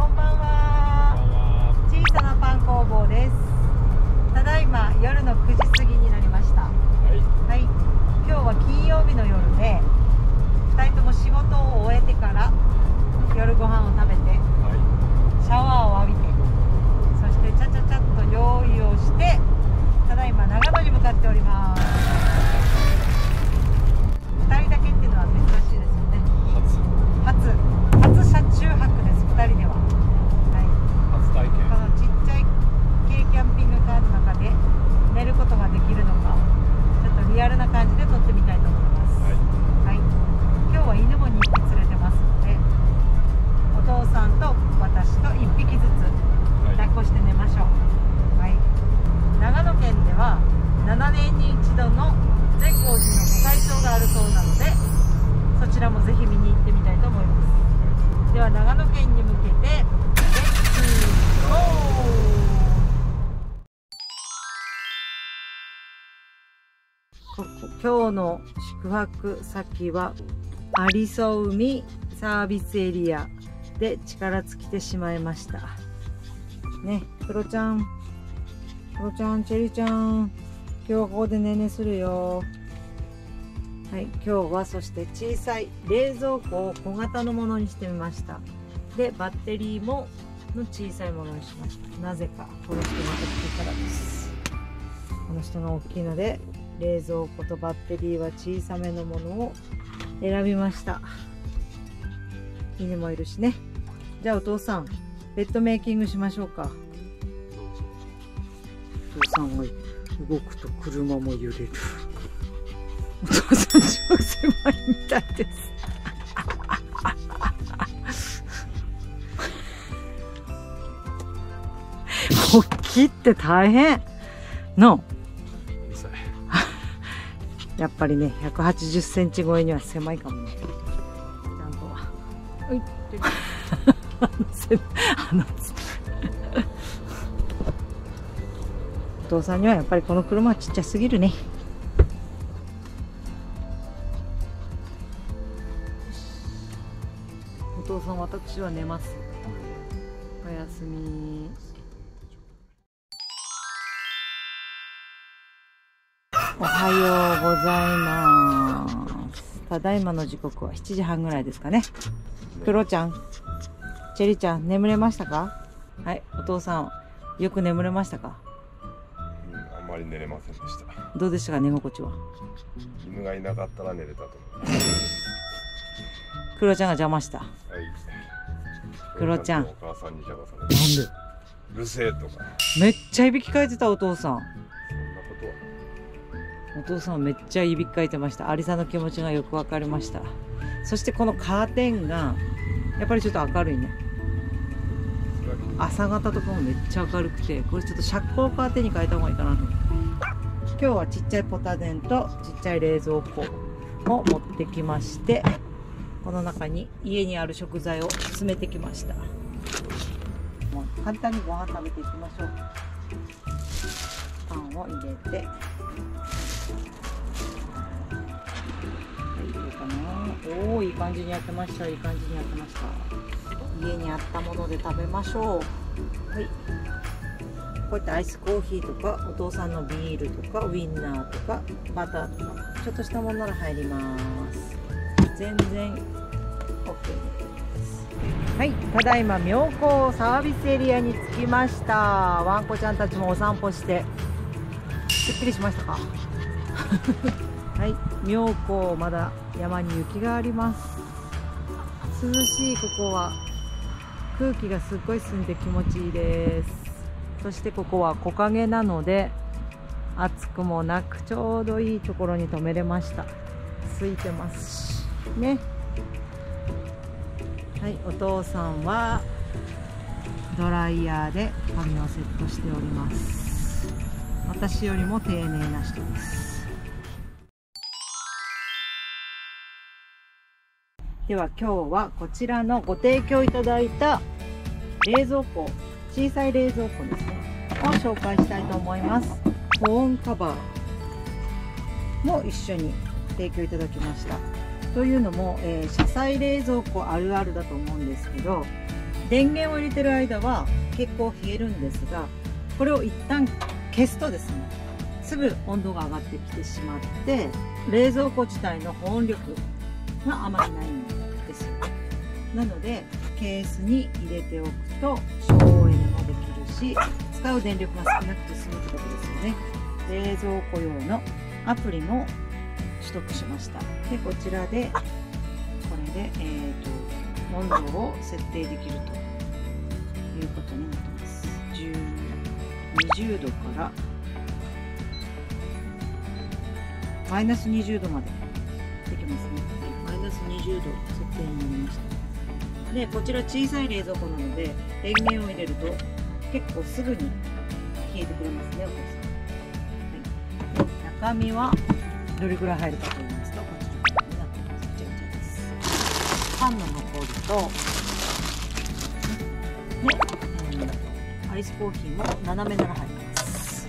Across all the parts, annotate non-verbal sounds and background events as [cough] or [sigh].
こんばんは。小さなパン工房です。ただいま夜の9時過ぎになりました。はい、今日は金曜日の夜で2人とも仕事を終えてから夜ご飯を食べて今日の宿泊先は有磯海サービスエリアで力尽きてしまいました。ねクロちゃん。クロちゃんチェリーちゃん。今日はここで寝寝するよ。はい今日はそして小さい冷蔵庫を小型のものにしてみました。でバッテリーもの小さいものにしました。なぜかこの人が大きいからですこの人が大きいので。冷蔵庫とバッテリーは小さめのものを選びました。犬もいるしね。じゃあお父さんベッドメイキングしましょうか。お父さんが動くと車も揺れる。お父さん超狭いみたいです。大きいって大変。のやっぱりね180センチ超えには狭いかもね。ちゃんとはあの [laughs] お父さんにはやっぱりこの車はちっちゃすぎるね。お父さん私は寝ます。おやすみおはようございます。ただいまの時刻は7時半ぐらいですかね。クロちゃん、チェリちゃん、眠れましたか？はい、お父さん、よく眠れましたか？うんあんまり寝れませんでしたどうでしたか、寝心地は？犬がいなかったら寝れたと思クロちゃんが邪魔した？うはいクロちゃんお母さんに邪魔されなんてで？うるせえとかめっちゃいびきかいてたお父さん。お父さんめっちゃいびきかいてました。アリさんの気持ちがよくわかりました。そしてこのカーテンが、やっぱりちょっと明るいね。朝方とかもめっちゃ明るくてこれちょっと遮光カーテンに変えた方がいいかなと思って今日はちっちゃいポタデンとちっちゃい冷蔵庫を持ってきましてこの中に家にある食材を詰めてきましたもう簡単にご飯食べていきましょうパンを入れておおいい感じにやってましたいい感じにやってました。家にあったもので食べましょう。はい。こうやってアイスコーヒーとかお父さんのビールとかウインナーとかバターとかちょっとしたものなら入ります。全然 OK です。はい。ただいま妙高サービスエリアに着きました。ワンコちゃんたちもお散歩してすっきりしましたか？はい妙高まだ山に雪があります。涼しいここは。空気がすっごい澄んで気持ちいいです。そしてここは木陰なので暑くもなくちょうどいいところに止めれました。空いてますしね。はいお父さんはドライヤーで髪をセットしております。私よりも丁寧な人です。では今日はこちらのご提供いただいた冷蔵庫小さい冷蔵庫ですねを紹介したいと思います。保温カバーも一緒に提供いただきました。というのも、えー車載冷蔵庫あるあるだと思うんですけど電源を入れてる間は結構冷えるんですがこれを一旦消すとですねすぐ温度が上がってきてしまって冷蔵庫自体の保温力があまりないんです。よなのでケースに入れておくと省エネもできるし使う電力が少なくて済むってことですよね。冷蔵庫用のアプリも取得しました。でこちらでこれで、えーと、温度を設定できるということになってます。20度からマイナス20度までできますね。ス20度設定になりました。でこちら小さい冷蔵庫なので電源を入れると結構すぐに冷えてくれますねお父さん、はい、中身はどれぐらい入るかと言いますとこちらになってます。こちらです。パンの残りとで、えー、アイスコーヒーも斜めなら入ります。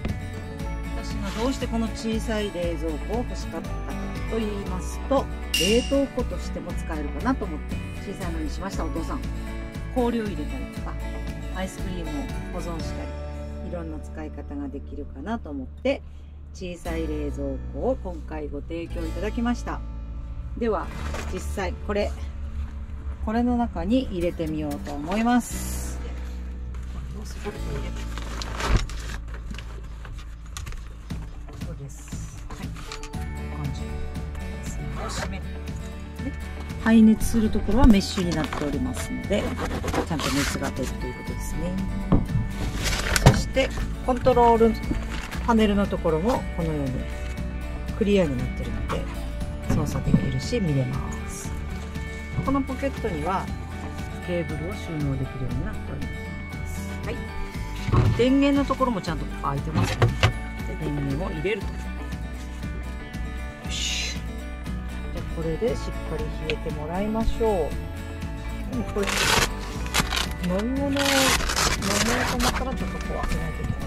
私がどうしてこの小さい冷蔵庫を欲しかったと言いますと冷凍庫としても使えるかなと思って小さいのにしましたお父さん。氷を入れたりとかアイスクリームを保存したりいろんな使い方ができるかなと思って小さい冷蔵庫を今回ご提供いただきました。では実際これこれの中に入れてみようと思います。ですね。排熱するところはメッシュになっておりますのでちゃんと熱が出るということですね。そしてコントロールパネルのところもこのようにクリアになってるので操作できるし見れます。このポケットにはケーブルを収納できるようになっております。はい。電源のところもちゃんと開いてますね。で電源を入れると。これでしっかり冷えてもらいましょう。これ飲み物を飲もうと思ったらちょっとこう開けないといけない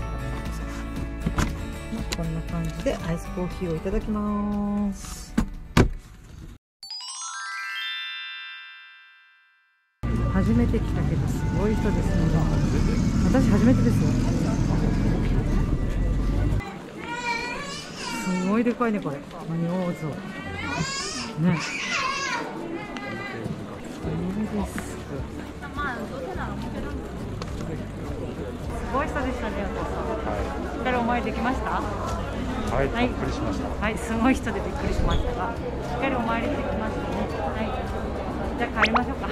こんな感じでアイスコーヒーをいただきます。初めて来たけどすごい人ですね。私初めてですよ。すごいでかいねこれ。マニオーゾねすごい人でしたねお父さん。しっかりお参りできましたはい、はい、びっくりしました。はい、すごい人でびっくりしましたがしっかりお参りできましたね。はい。じゃあ帰りましょうか